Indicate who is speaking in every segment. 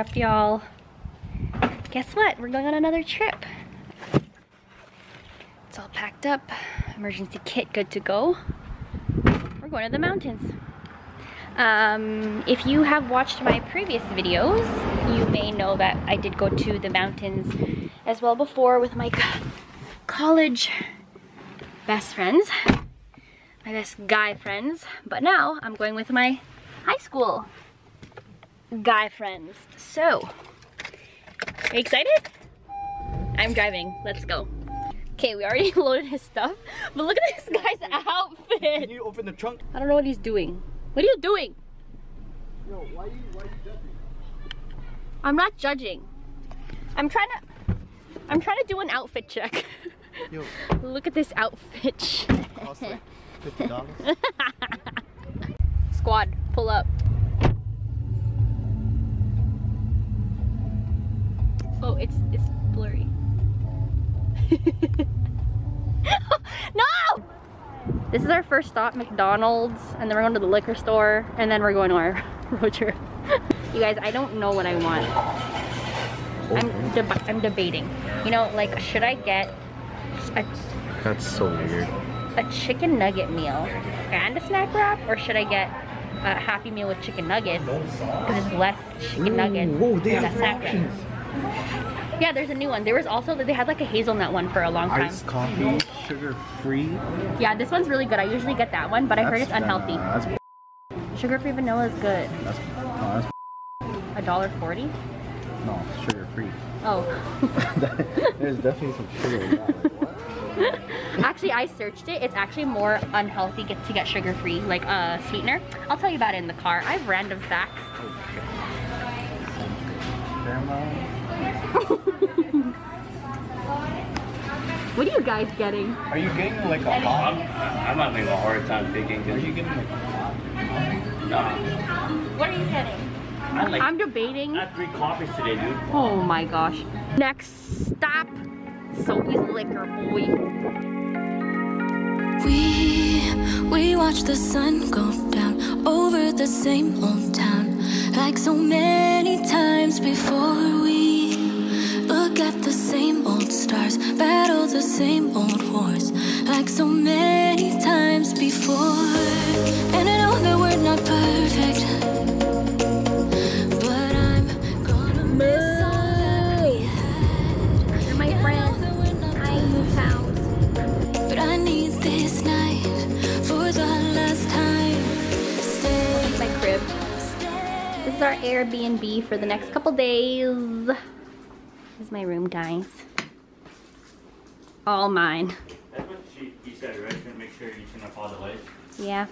Speaker 1: up, y'all. Guess what? We're going on another trip. It's all packed up. Emergency kit good to go. We're going to the mountains. Um, if you have watched my previous videos, you may know that I did go to the mountains as well before with my college best friends, my best guy friends. But now I'm going with my high school guy friends. So, are you excited? I'm driving, let's go. Okay, we already loaded his stuff, but look at this guy's outfit.
Speaker 2: Can you open the trunk?
Speaker 1: I don't know what he's doing. What are you doing?
Speaker 2: Yo, why are you, why are you judging?
Speaker 1: I'm not judging. I'm trying to, I'm trying to do an outfit check.
Speaker 2: Yo,
Speaker 1: Look at this outfit.
Speaker 2: cost like fifty dollars.
Speaker 1: Squad, pull up. Oh, it's it's blurry. no! This is our first stop, McDonald's, and then we're going to the liquor store, and then we're going to our road trip. you guys, I don't know what I want. I'm deb I'm debating. You know, like, should I get a
Speaker 2: That's so weird.
Speaker 1: a chicken nugget meal and a snack wrap, or should I get a Happy Meal with chicken nuggets because it's less chicken nuggets
Speaker 2: Whoa, they have
Speaker 1: snack wrap? Yeah, there's a new one. There was also that they had like a hazelnut one for a long time.
Speaker 2: Iced coffee, sugar free.
Speaker 1: Yeah, this one's really good. I usually get that one, but I heard it's unhealthy.
Speaker 2: that's
Speaker 1: Sugar-free vanilla is good.
Speaker 2: that's no, that's
Speaker 1: A dollar forty.
Speaker 2: no sugar free.
Speaker 1: Oh,
Speaker 2: There's definitely some sugar in that.
Speaker 1: Actually, I searched it. It's actually more unhealthy get to get sugar-free, like a uh, sweetener. I'll tell you about it in the car. I have random facts.
Speaker 2: Caramel.
Speaker 1: What are you guys getting?
Speaker 2: Are you getting like a
Speaker 3: I'm,
Speaker 2: hot?
Speaker 3: I'm having a hard time picking
Speaker 2: Are
Speaker 3: because
Speaker 2: you getting like a hot?
Speaker 3: nah,
Speaker 1: What are you getting?
Speaker 3: I like
Speaker 1: I'm debating.
Speaker 3: I had three coffees today, dude.
Speaker 1: Oh my gosh. Next stop, Sophie's Liquor Boy.
Speaker 4: We we watch the sun go down over the same old town like so many times before we look at the same old stars battle the same old wars like so many times before and I know that we're not perfect but I'm gonna miss all that we had
Speaker 1: You're my
Speaker 4: I
Speaker 1: friend.
Speaker 4: that we're not
Speaker 1: I moved house.
Speaker 4: but I need this night for the last time. Stay,
Speaker 1: My crib. This is our Airbnb for the next couple days. This is my room, guys. All mine.
Speaker 3: That's what she, you said, right? Gonna make sure you turn off all the lights.
Speaker 1: Yeah.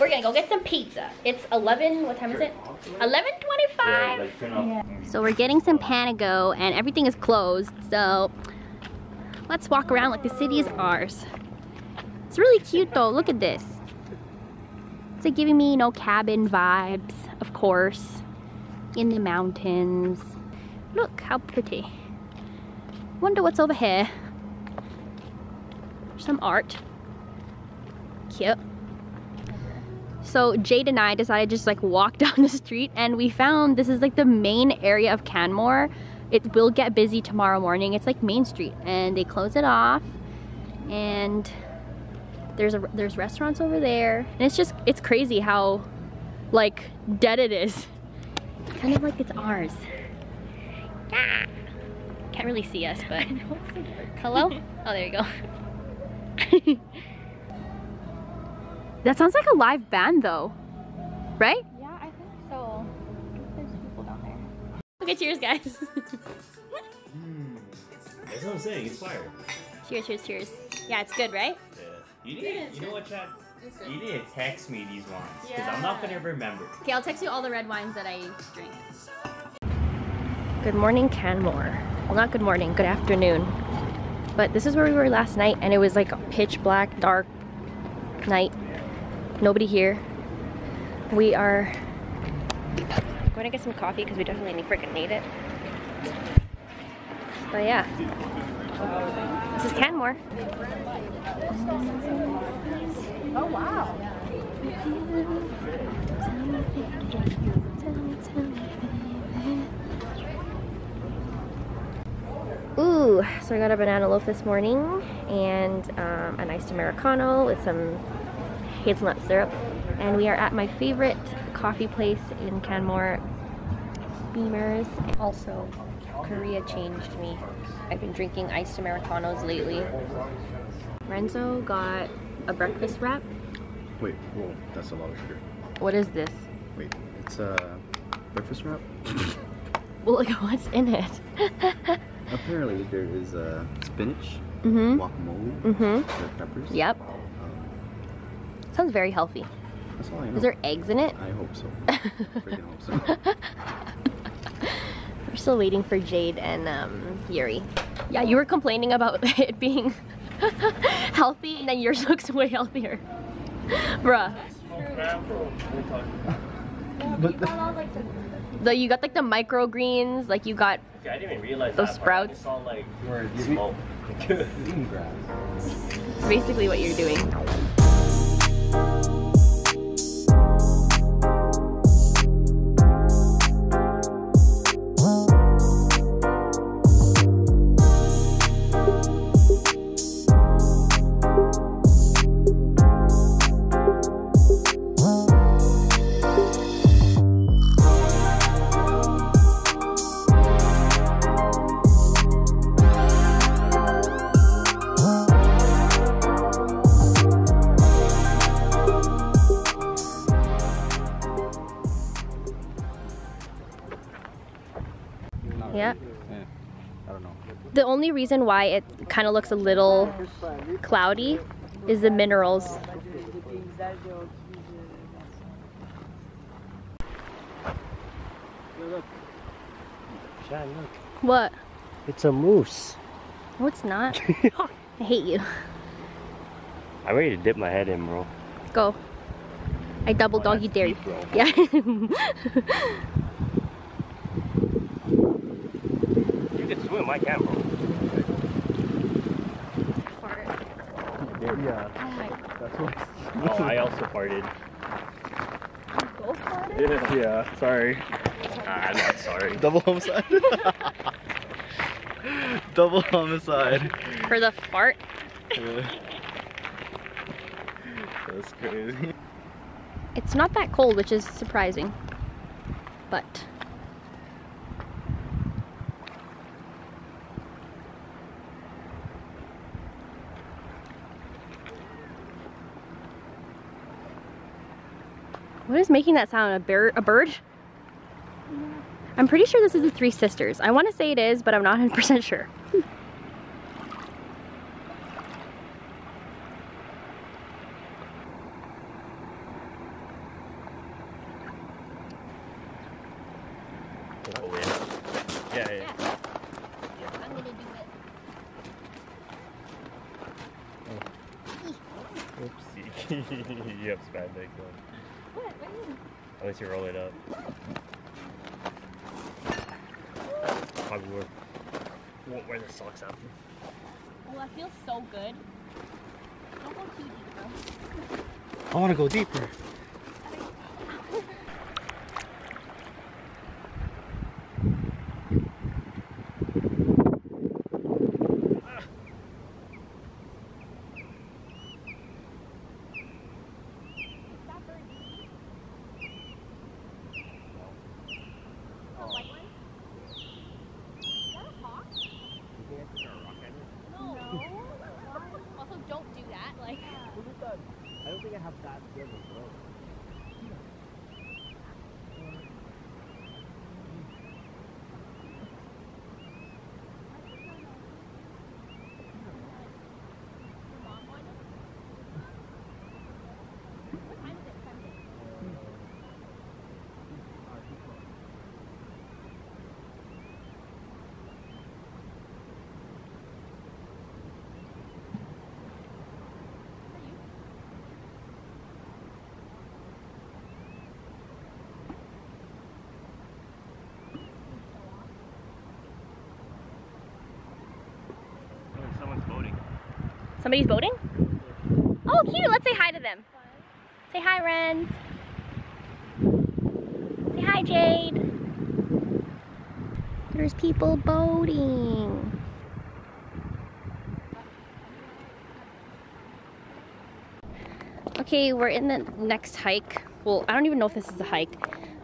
Speaker 1: We're gonna go get some pizza. It's 11, what time is it? 11.25.
Speaker 3: Yeah, like turn.
Speaker 1: So we're getting some Panago and everything is closed. So let's walk around like the city is ours. It's really cute though. Look at this. It's like giving me, you know, cabin vibes, of course, in the mountains. Look how pretty. Wonder what's over here. Some art. Cute. So Jade and I decided to just like walk down the street and we found this is like the main area of Canmore. It will get busy tomorrow morning. It's like Main Street and they close it off and there's a there's restaurants over there and it's just it's crazy how like dead it is. Kind of like it's ours. Ah. Can't really see us, but hello? Oh, there you go. that sounds like a live band though, right?
Speaker 5: Yeah, I think so. There's people down there.
Speaker 1: Okay, cheers, guys.
Speaker 3: That's what I'm saying. It's fire.
Speaker 1: cheers, cheers, cheers. Yeah, it's good, right?
Speaker 3: Yeah. You need. You know what, Chad? You need to text me these ones because I'm not gonna remember.
Speaker 1: Okay, I'll text you all the red wines that I drink. Good morning, Canmore. Well, not good morning, good afternoon. But this is where we were last night, and it was like a pitch black, dark night. Nobody here. We are going to get some coffee because we definitely need, freaking need it. But yeah, this is Canmore.
Speaker 5: Oh wow.
Speaker 1: Ooh, so I got a banana loaf this morning and um, an iced Americano with some hazelnut syrup. And we are at my favorite coffee place in Canmore, Beamers. Also, Korea changed me. I've been drinking iced Americanos lately. Renzo got a breakfast wrap.
Speaker 2: Wait, whoa, that's a lot of sugar.
Speaker 1: What is this?
Speaker 2: Wait, it's a breakfast wrap?
Speaker 1: Well, look what's in it.
Speaker 2: Apparently there is uh, spinach,
Speaker 1: mm-hmm.
Speaker 2: guacamole,
Speaker 1: Mm-hmm.
Speaker 2: red peppers.
Speaker 1: Yep.
Speaker 2: Um,
Speaker 1: Sounds very healthy.
Speaker 2: that's all I know.
Speaker 1: Is there eggs in it?
Speaker 2: I hope so. Freaking hope so.
Speaker 1: We're still waiting for Jade and um, Yuri. Yeah, you were complaining about it being healthy, and then yours looks way healthier. Bruh.
Speaker 2: but the,
Speaker 1: The, you got like the microgreens, like you got
Speaker 3: Okay, I didn't even realize
Speaker 1: Those
Speaker 3: that
Speaker 1: sprouts.
Speaker 3: It's all like
Speaker 2: you're
Speaker 3: smoke.
Speaker 2: eating grass.
Speaker 1: it's basically what you're doing. The only reason why it kind of looks a little cloudy is the minerals.
Speaker 6: Look.
Speaker 1: What?
Speaker 6: It's a moose.
Speaker 1: No, it's not. I hate you.
Speaker 6: I'm ready to dip my head in, bro.
Speaker 1: Go. I double doggy dare you.
Speaker 6: deep, bro.
Speaker 1: Yeah.
Speaker 6: You camera. swim, I can, bro.
Speaker 2: Yeah,
Speaker 1: Oh my
Speaker 2: that's what.
Speaker 6: Oh, I also farted.
Speaker 1: both farted?
Speaker 2: Yeah, yeah, sorry.
Speaker 6: Ah, I'm not sorry.
Speaker 2: Double homicide. Double homicide.
Speaker 1: For the fart?
Speaker 2: That's crazy.
Speaker 1: It's not that cold, which is surprising. But What is making that sound? A bear a bird? I'm pretty sure this is the Three Sisters. I want to say it is, but I'm not 100% sure.
Speaker 6: Spandex Unless you roll it up. Probably work. Won't wear the socks after.
Speaker 1: Oh, that feels so good. Don't go too deep, bro.
Speaker 2: I want to go deeper.
Speaker 1: Somebody's boating? Oh, cute. Let's say hi to them. Say hi, Renz. Say hi, Jade. There's people boating. Okay, we're in the next hike. Well, I don't even know if this is a hike.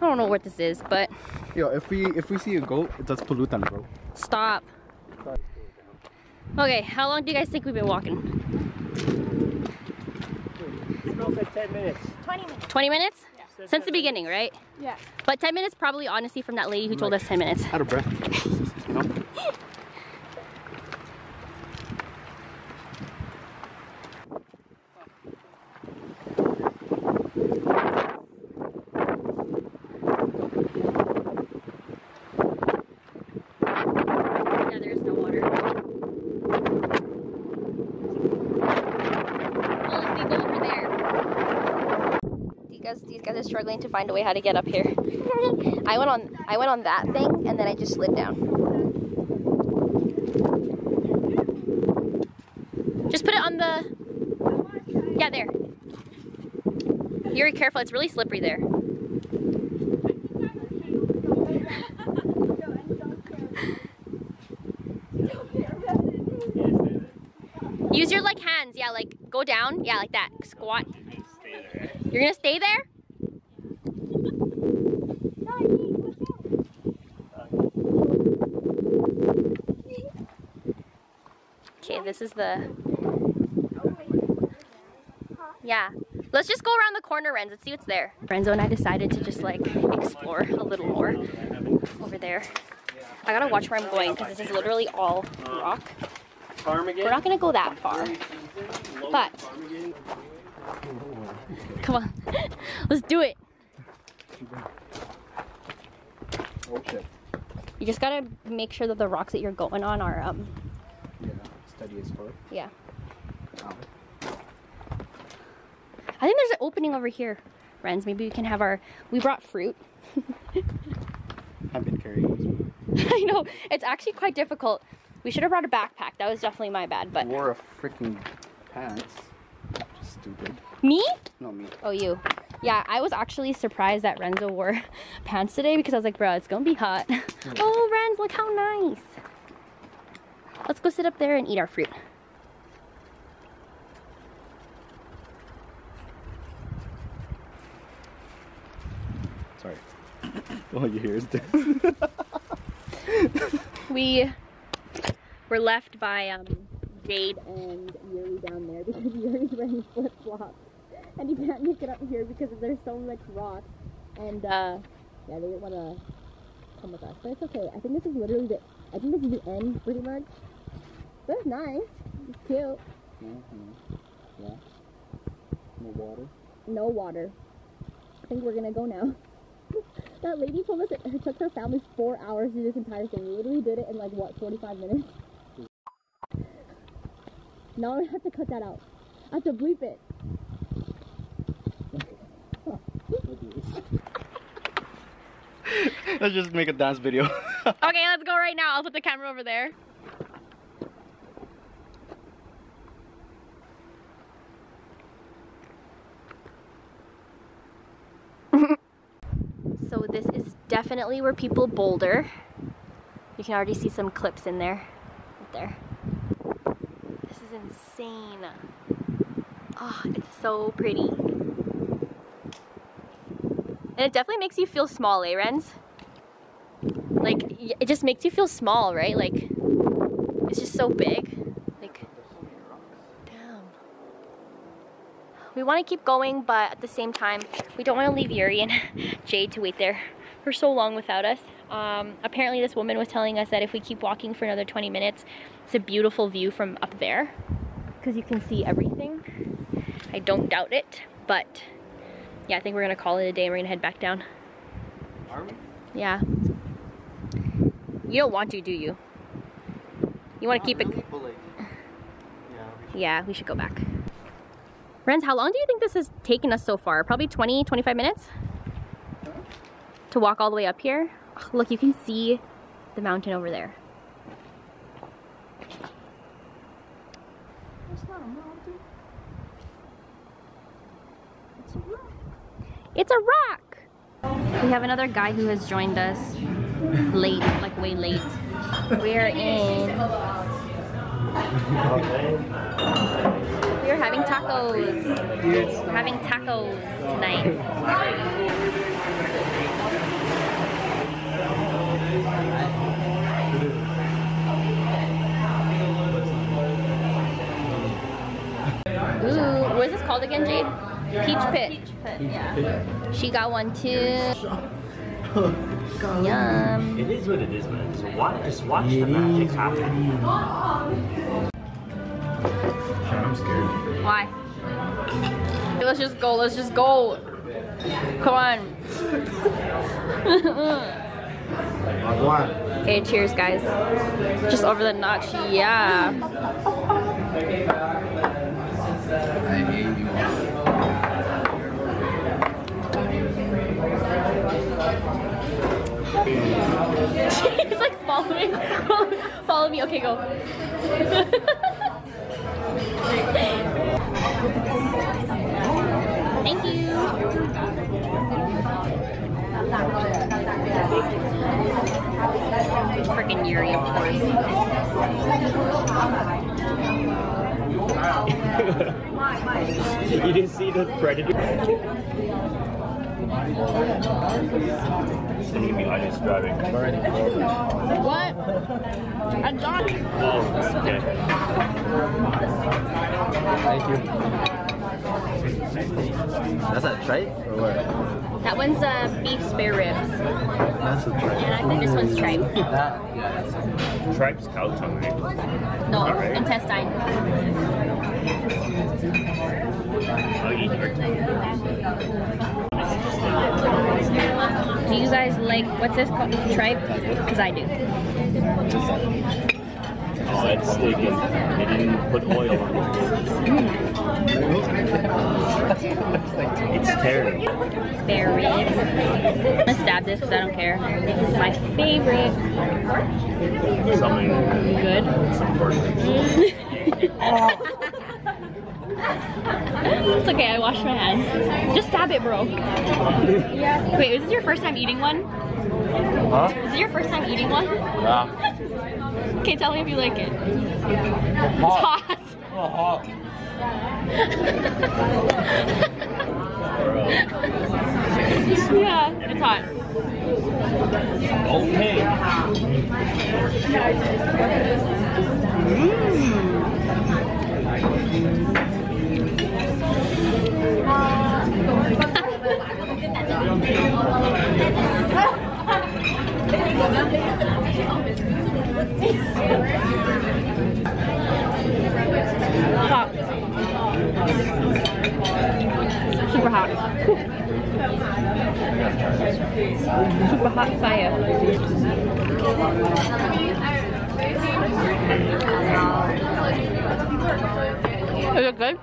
Speaker 1: I don't know what this is, but
Speaker 2: Yo, if we if we see a goat, that's pollutant, bro.
Speaker 1: stop. Okay, how long do you guys think we've been walking?
Speaker 6: Girl said 10 minutes.
Speaker 5: 20 minutes.
Speaker 1: 20 minutes?
Speaker 6: Said
Speaker 1: Since the
Speaker 6: 10
Speaker 1: beginning, right?
Speaker 5: Yeah.
Speaker 1: But 10 minutes probably honestly from that lady who told us 10 minutes.
Speaker 2: Out of breath. You know?
Speaker 1: Yeah, there is no water. Well, we go over there. These are struggling to find a way how to get up here. I went on, I went on that thing, and then I just slid down. Just put it on the. Yeah, there. You're careful. It's really slippery there. Use your like hands. Yeah, like go down. Yeah, like that. Squat. You're gonna stay there? Okay, this is the. Yeah. Let's just go around the corner, Renz. Let's see what's there. Renzo and I decided to just like explore a little more over there. I gotta watch where I'm going because this is literally all rock. We're not gonna go that far. But come on, let's do it.
Speaker 2: Oh.
Speaker 1: You just gotta make sure that the rocks that you're going on are um.
Speaker 2: Steady as fuck.
Speaker 1: yeah.
Speaker 2: Ow.
Speaker 1: I think there's an opening over here, Renz. Maybe we can have our. We brought fruit.
Speaker 2: I've been carrying this.
Speaker 1: I know it's actually quite difficult. We should have brought a backpack. That was definitely my bad. But
Speaker 2: Wore a freaking pants. Just stupid.
Speaker 1: me?
Speaker 2: No, me.
Speaker 1: Oh, you. Yeah, I was actually surprised that Renzo wore pants today because I was like, bro, it's gonna be hot. oh, Renz, look how nice. Let's go sit up there and eat our fruit.
Speaker 2: Sorry. All you hear is this.
Speaker 1: We were left by um, Jade and Yuri down there because Yuri's wearing flip flops and he can't make it up here because there's so much rock. And uh, yeah, they didn't want to come with us, but it's okay. I think this is literally the. I think this is the end, pretty much. But it's nice. It's cute.
Speaker 2: Mhm. Yeah. No water.
Speaker 1: No water. I think we're gonna go now. that lady told us it, it took her family four hours to do this entire thing. We literally did it in like what, 45 minutes? Now I have to cut that out. I have to bleep it.
Speaker 2: Let's just make a dance video.
Speaker 1: Okay, let's go right now. I'll put the camera over there. so this is definitely where people boulder. You can already see some clips in there. Right there. This is insane. Oh, it's so pretty. And it definitely makes you feel small, eh, Renz? like it just makes you feel small right like it's just so big like damn we want to keep going but at the same time we don't want to leave yuri and jade to wait there for so long without us um, apparently this woman was telling us that if we keep walking for another 20 minutes it's a beautiful view from up there because you can see everything i don't doubt it but yeah i think we're gonna call it a day and we're gonna head back down
Speaker 2: Are we?
Speaker 1: yeah. You don't want to, do you? You want to keep it.
Speaker 2: Yeah.
Speaker 1: Yeah, we should go back. Renz, how long do you think this has taken us so far? Probably 20, 25 minutes? To walk all the way up here? Look, you can see the mountain over there.
Speaker 2: It's not a mountain.
Speaker 1: It's a rock. We have another guy who has joined us late, like way late. We're in. We're having tacos. We're having tacos tonight. Ooh, what is this called again, Jade? Peach Pit. She got one too. Yum.
Speaker 3: It is what it is, man. Just watch, just watch the magic happen.
Speaker 2: I'm scared.
Speaker 1: Why? Okay, let's just go. Let's just go. Come on. Okay, cheers, guys. Just over the notch. Yeah.
Speaker 2: I hate you.
Speaker 1: He's like following. Follow me. Okay, go. Thank you. Freaking Yuri, of course.
Speaker 3: you didn't see the predator? It's gonna be honest driving.
Speaker 1: What? I'm done.
Speaker 3: Oh, okay.
Speaker 2: Thank you. That's a tripe or what?
Speaker 1: That one's uh, beef spare ribs,
Speaker 2: That's a tripe.
Speaker 1: and I think this one's tripe.
Speaker 2: That, yeah, that's
Speaker 3: Tripe's cow tongue, right?
Speaker 1: No,
Speaker 3: Alright.
Speaker 1: intestine.
Speaker 3: I'll eat your
Speaker 1: Do you guys like what's this called? Tripe? Because I do.
Speaker 3: Oh, it's stinking. They didn't put oil on it. It's terrible.
Speaker 1: Ribs. I'm gonna stab this because I don't care. This is my favorite.
Speaker 3: Something,
Speaker 1: Good.
Speaker 3: some
Speaker 1: it's okay, I washed my hands. Just stab it, bro. Wait, is this your first time eating one?
Speaker 2: Huh?
Speaker 1: Is this your first time eating one?
Speaker 2: Yeah.
Speaker 1: Okay, tell me if you like it. It's
Speaker 2: Hot. Oh, hot.
Speaker 1: yeah, it's hot.
Speaker 3: Okay. Mm.
Speaker 1: Hot. Super hot. Super hot fire. Is it good?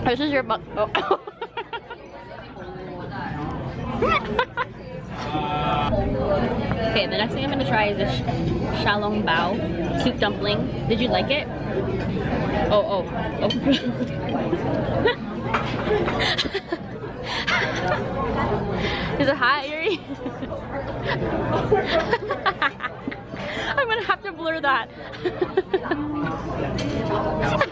Speaker 1: this is your butt. Oh. Okay, the next thing I'm gonna try is this sh- shalong bao soup dumpling. Did you like it? Oh, oh, oh. is it hot, Yuri? I'm gonna have to blur that.